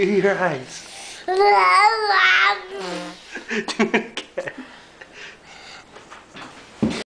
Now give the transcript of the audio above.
Do your eyes.